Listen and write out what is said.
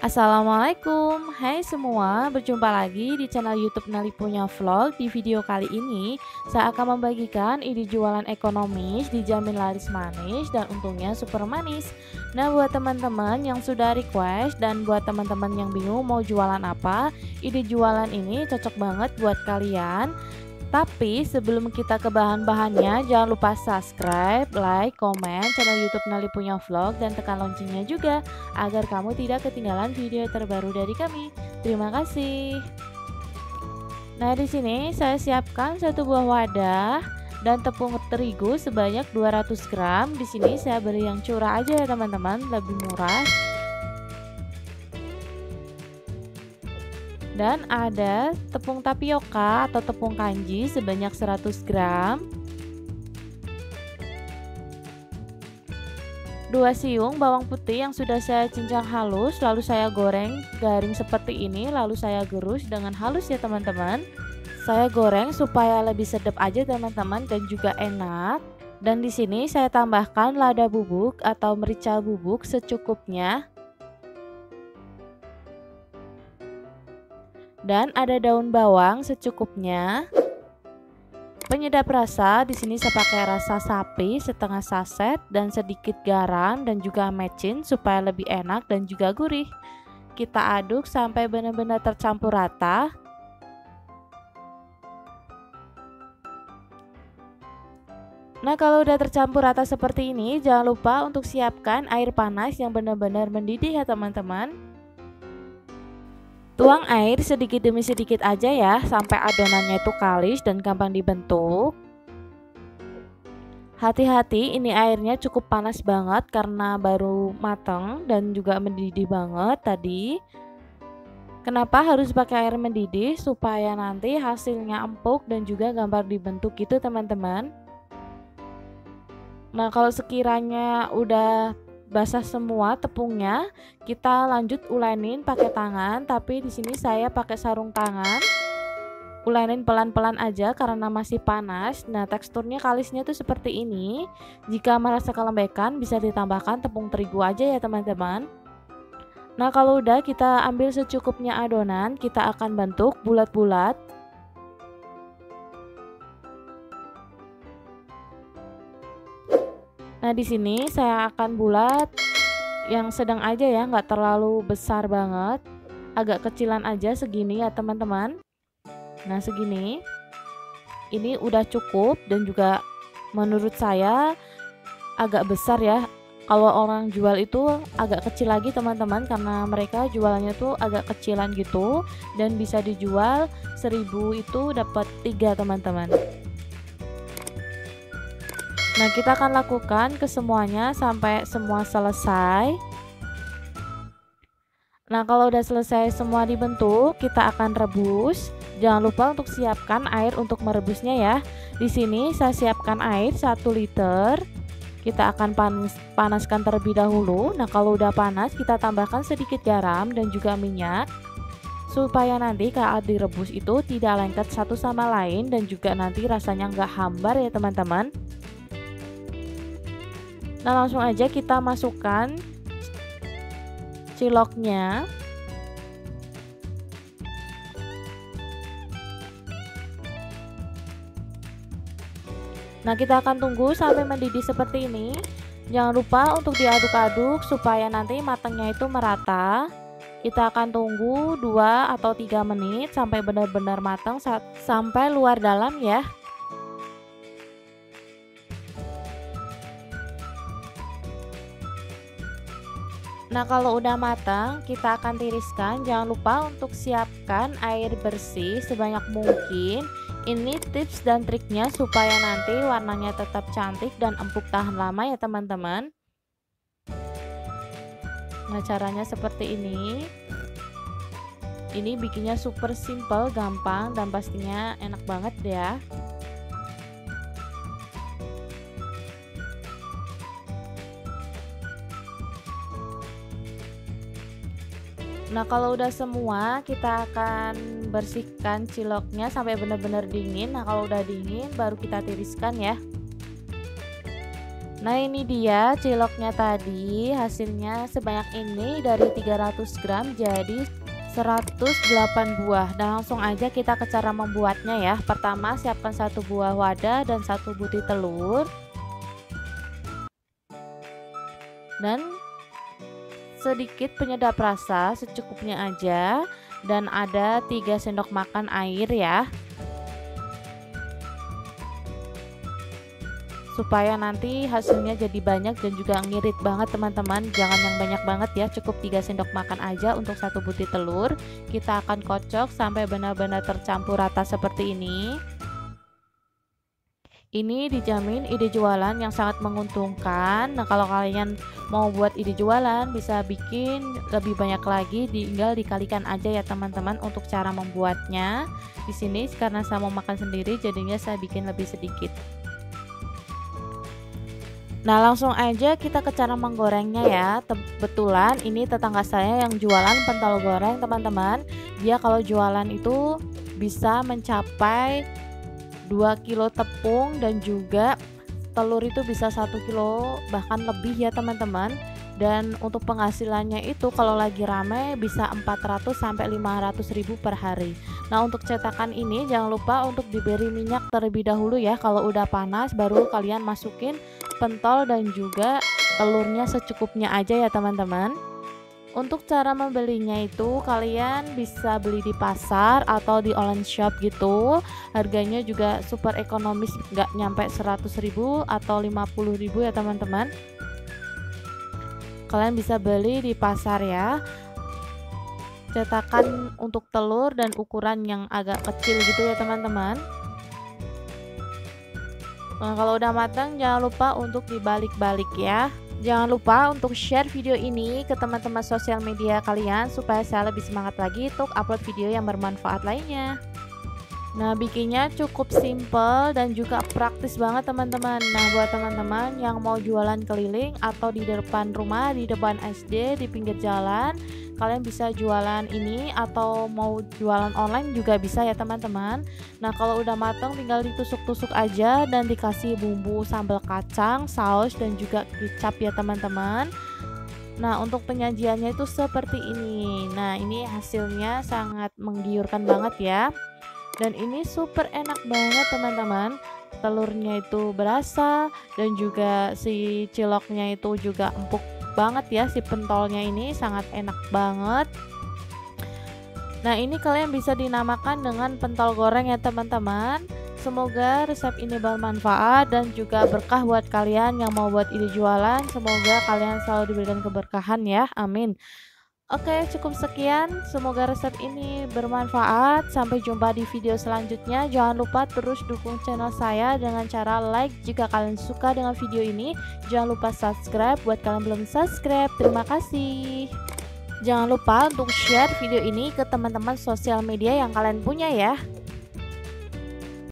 Assalamualaikum, hai semua, berjumpa lagi di channel YouTube Nali Punya Vlog. Di video kali ini, saya akan membagikan ide jualan ekonomis dijamin laris manis dan untungnya super manis. Nah, buat teman-teman yang sudah request dan buat teman-teman yang bingung mau jualan apa, ide jualan ini cocok banget buat kalian. Tapi sebelum kita ke bahan-bahannya, jangan lupa subscribe, like, komen channel YouTube Nali Punya Vlog dan tekan loncengnya juga agar kamu tidak ketinggalan video terbaru dari kami. Terima kasih. Nah, di sini saya siapkan satu buah wadah dan tepung terigu sebanyak 200 gram. Di sini saya beli yang curah aja ya teman-teman, lebih murah. Dan ada tepung tapioka atau tepung kanji sebanyak 100 gram. 2 siung bawang putih yang sudah saya cincang halus lalu saya goreng garing seperti ini lalu saya gerus dengan halus ya teman-teman. Saya goreng supaya lebih sedap aja teman-teman dan juga enak. Dan di sini saya tambahkan lada bubuk atau merica bubuk secukupnya dan ada daun bawang secukupnya. Penyedap rasa di sini saya pakai rasa sapi setengah saset dan sedikit garam dan juga mecin supaya lebih enak dan juga gurih. Kita aduk sampai benar-benar tercampur rata. Nah kalau udah tercampur rata seperti ini jangan lupa untuk siapkan air panas yang benar-benar mendidih ya teman-teman Tuang air sedikit demi sedikit aja ya sampai adonannya itu kalis dan gampang dibentuk. Hati-hati ini airnya cukup panas banget karena baru matang dan juga mendidih banget tadi. Kenapa harus pakai air mendidih? Supaya nanti hasilnya empuk dan juga gambar dibentuk gitu teman-teman. Nah kalau sekiranya udah basah semua tepungnya. Kita lanjut ulenin pakai tangan, tapi di sini saya pakai sarung tangan. Ulenin pelan-pelan aja karena masih panas. Nah, teksturnya kalisnya tuh seperti ini. Jika merasa kelembekan bisa ditambahkan tepung terigu aja ya, teman-teman. Nah, kalau udah kita ambil secukupnya adonan, kita akan bentuk bulat-bulat. Nah, di sini saya akan bulat yang sedang aja ya, nggak terlalu besar banget. Agak kecilan aja segini ya, teman-teman. Nah, segini. Ini udah cukup dan juga menurut saya agak besar ya. Kalau orang jual itu agak kecil lagi teman-teman karena mereka jualannya tuh agak kecilan gitu dan bisa dijual 1000 itu dapat tiga teman-teman. Nah, kita akan lakukan ke semuanya sampai semua selesai. Nah, kalau udah selesai semua dibentuk, kita akan rebus. Jangan lupa untuk siapkan air untuk merebusnya ya. Di sini saya siapkan air 1 liter. Kita akan panas, panaskan terlebih dahulu. Nah, kalau udah panas, kita tambahkan sedikit garam dan juga minyak supaya nanti saat direbus itu tidak lengket satu sama lain dan juga nanti rasanya nggak hambar ya teman-teman. Nah langsung aja kita masukkan ciloknya. Nah kita akan tunggu sampai mendidih seperti ini. Jangan lupa untuk diaduk-aduk supaya nanti matangnya itu merata. Kita akan tunggu 2 atau 3 menit sampai benar-benar matang sampai luar dalam ya Nah kalau udah matang kita akan tiriskan. Jangan lupa untuk siapkan air bersih sebanyak mungkin. Ini tips dan triknya supaya nanti warnanya tetap cantik dan empuk tahan lama ya teman-teman. Nah caranya seperti ini. Ini bikinnya super simple, gampang dan pastinya enak banget ya Nah kalau udah semua kita akan bersihkan ciloknya sampai benar-benar dingin. Nah kalau udah dingin baru kita tiriskan ya. Nah ini dia ciloknya tadi. Hasilnya sebanyak ini dari 300 gram jadi 108 buah. Dan langsung aja kita ke cara membuatnya ya. Pertama siapkan satu buah wadah dan satu butir telur. Dan sedikit penyedap rasa secukupnya aja dan ada 3 sendok makan air ya. Supaya nanti hasilnya jadi banyak dan juga ngirit banget teman-teman. Jangan yang banyak banget ya cukup 3 sendok makan aja untuk satu butir telur. Kita akan kocok sampai benar-benar tercampur rata seperti ini ini dijamin ide jualan yang sangat menguntungkan. Nah kalau kalian mau buat ide jualan bisa bikin lebih banyak lagi tinggal dikalikan aja ya teman-teman untuk cara membuatnya. Di sini karena saya mau makan sendiri jadinya saya bikin lebih sedikit. Nah langsung aja kita ke cara menggorengnya ya. Kebetulan ini tetangga saya yang jualan pentol goreng teman-teman. Dia kalau jualan itu bisa mencapai 2 kilo tepung dan juga telur itu bisa 1 kilo bahkan lebih ya teman-teman. Dan untuk penghasilannya itu kalau lagi rame bisa 400 sampai 500 ribu per hari. Nah untuk cetakan ini jangan lupa untuk diberi minyak terlebih dahulu ya. Kalau udah panas baru kalian masukin pentol dan juga telurnya secukupnya aja ya teman-teman untuk cara membelinya itu kalian bisa beli di pasar atau di online shop gitu. Harganya juga super ekonomis nggak nyampe 100 ribu atau 50 ribu ya teman-teman. Kalian bisa beli di pasar ya. Cetakan untuk telur dan ukuran yang agak kecil gitu ya teman-teman. Nah kalau udah matang jangan lupa untuk dibalik-balik ya Jangan lupa untuk share video ini ke teman-teman sosial media kalian supaya saya lebih semangat lagi untuk upload video yang bermanfaat lainnya. Nah, bikinnya cukup simple dan juga praktis banget teman-teman. Nah, buat teman-teman yang mau jualan keliling atau di depan rumah, di depan SD, di pinggir jalan, kalian bisa jualan ini atau mau jualan online juga bisa ya teman-teman. Nah, kalau udah matang tinggal ditusuk-tusuk aja dan dikasih bumbu sambal kacang, saus dan juga kecap ya teman-teman. Nah, untuk penyajiannya itu seperti ini. Nah, ini hasilnya sangat menggiurkan banget ya dan ini super enak banget teman-teman telurnya itu berasa dan juga si ciloknya itu juga empuk banget ya si pentolnya ini sangat enak banget. Nah ini kalian bisa dinamakan dengan pentol goreng ya teman-teman. Semoga resep ini bermanfaat dan juga berkah buat kalian yang mau buat ide jualan. Semoga kalian selalu diberikan keberkahan ya amin Oke, cukup sekian. Semoga resep ini bermanfaat. Sampai jumpa di video selanjutnya. Jangan lupa terus dukung channel saya dengan cara like jika kalian suka dengan video ini. Jangan lupa subscribe buat kalian belum subscribe. Terima kasih. Jangan lupa untuk share video ini ke teman-teman sosial media yang kalian punya ya.